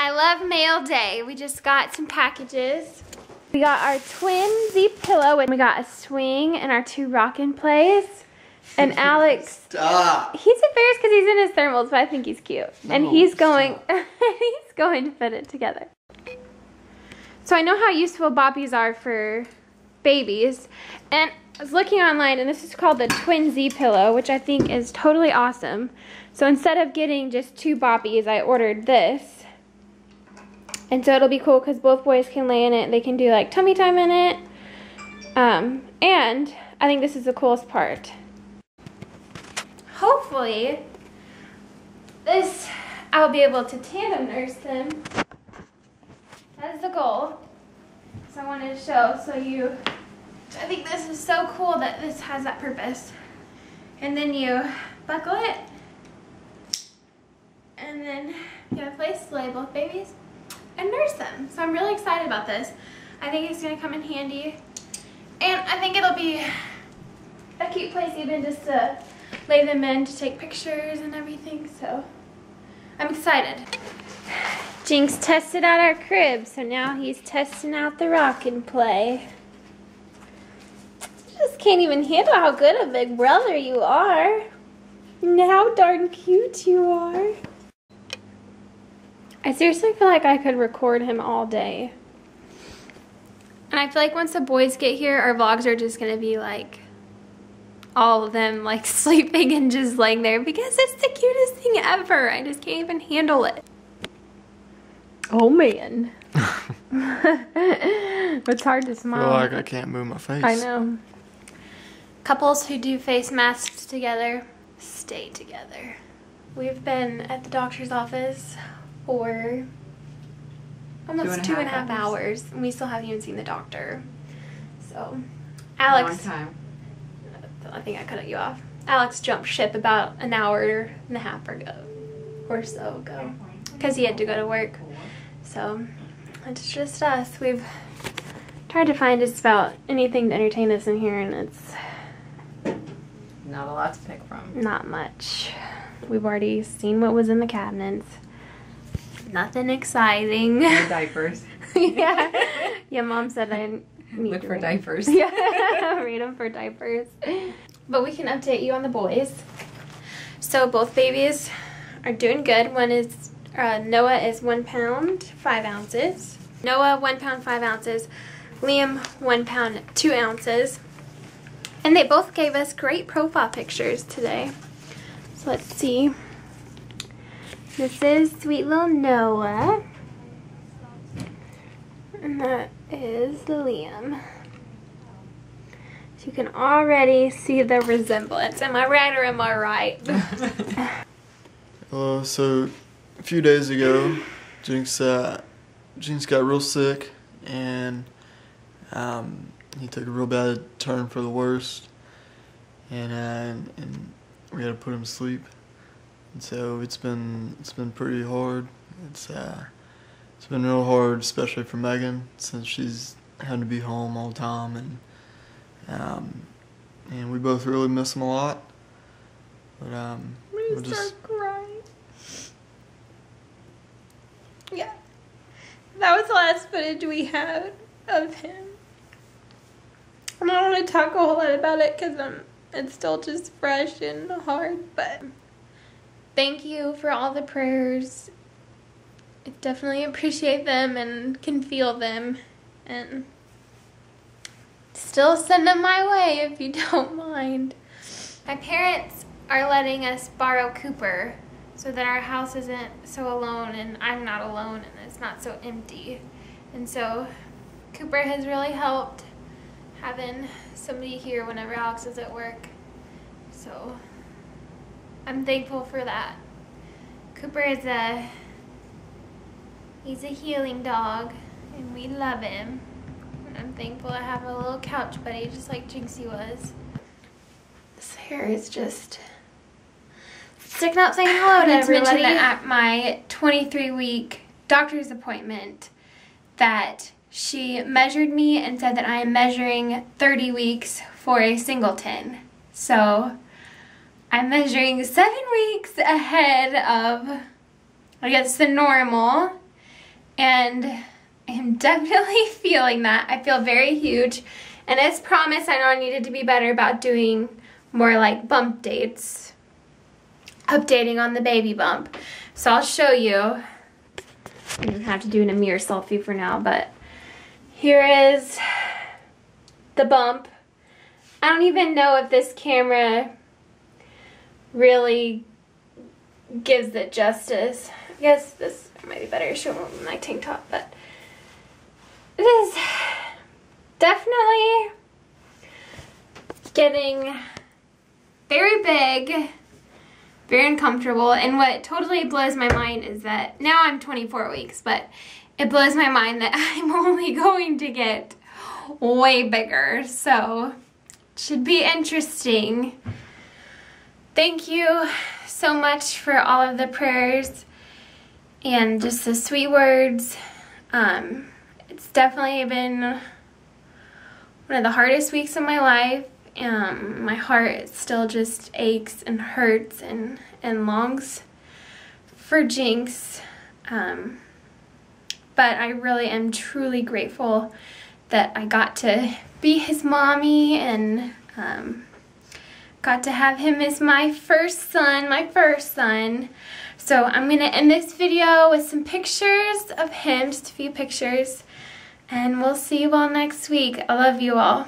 I love mail day. We just got some packages. We got our twin Z pillow and we got a swing and our two rockin' plays. And Alex, Stop. he's embarrassed because he's in his thermals, but I think he's cute. and he's going, he's going to fit it together. So I know how useful boppies are for babies. And I was looking online and this is called the Twin Z pillow, which I think is totally awesome. So instead of getting just two boppies, I ordered this. And so it'll be cool because both boys can lay in it. They can do like tummy time in it. Um, and I think this is the coolest part. Hopefully, this, I'll be able to tandem nurse them. That's the goal. So I wanted to show, so you, I think this is so cool that this has that purpose. And then you buckle it, and then you have a place to lay both babies and nurse them. So I'm really excited about this. I think it's gonna come in handy. And I think it'll be a cute place even just to lay them in to take pictures and everything. So I'm excited. Jinx tested out our crib, so now he's testing out the rock and play. Just can't even handle how good a big brother you are. And how darn cute you are. I seriously feel like I could record him all day. And I feel like once the boys get here, our vlogs are just gonna be like all of them like sleeping and just laying there because it's the cutest thing ever. I just can't even handle it. Oh man. it's hard to I smile. feel like I can't move my face. I know. Couples who do face masks together stay together. We've been at the doctor's office for almost two and a half hours, and we still haven't even seen the doctor. So, Alex. I think I cut you off. Alex jumped ship about an hour and a half ago, or so ago, because he had to go to work. So, it's just us. We've tried to find just about anything to entertain us in here, and it's Not a lot to pick from. not much. We've already seen what was in the cabinets. Nothing exciting. No diapers. yeah. Yeah, mom said I need Look to for read- diapers. Yeah, read them for diapers. But we can update you on the boys. So both babies are doing good. One is, uh, Noah is one pound, five ounces. Noah, one pound, five ounces. Liam, one pound, two ounces. And they both gave us great profile pictures today. So let's see. This is sweet little Noah. And that is Liam. So you can already see the resemblance. Am I right or am I right? Uh, so a few days ago, Jinx uh, Jinx got real sick, and um, he took a real bad turn for the worst, and uh, and we had to put him to sleep. So it's been it's been pretty hard. It's uh, it's been real hard, especially for Megan, since she's had to be home all the time, and um, and we both really miss him a lot. But um, we're just crying. Yeah. That was the last footage we had of him. And I don't want to talk a whole lot about it because um, it's still just fresh and hard, but thank you for all the prayers. I definitely appreciate them and can feel them. And still send them my way if you don't mind. My parents are letting us borrow Cooper so that our house isn't so alone and I'm not alone and it's not so empty. And so Cooper has really helped having somebody here whenever Alex is at work. So I'm thankful for that. Cooper is a he's a healing dog and we love him. I'm thankful I have a little couch buddy just like Jinxie was. This hair is just sticking out saying hello to everybody. that at my 23 week doctor's appointment that she measured me and said that I am measuring 30 weeks for a singleton. So I'm measuring seven weeks ahead of, I guess, the normal. And I'm definitely feeling that. I feel very huge. And as promised, I know I needed to be better about doing more like bump dates. Updating on the baby bump. So I'll show you. I'm gonna have to do a mirror selfie for now, but here is the bump. I don't even know if this camera really gives it justice. I guess this might be better showing my tank top, but it is definitely getting very big, very uncomfortable. And what totally blows my mind is that now I'm 24 weeks, but it blows my mind that I'm only going to get way bigger. So should be interesting. Thank you so much for all of the prayers and just the sweet words. Um, it's definitely been one of the hardest weeks of my life. Um, my heart still just aches and hurts and, and longs for Jinx. Um, but I really am truly grateful that I got to be his mommy and um, got to have him as my first son, my first son. So I'm going to end this video with some pictures of him, just a few pictures. And we'll see you all next week. I love you all.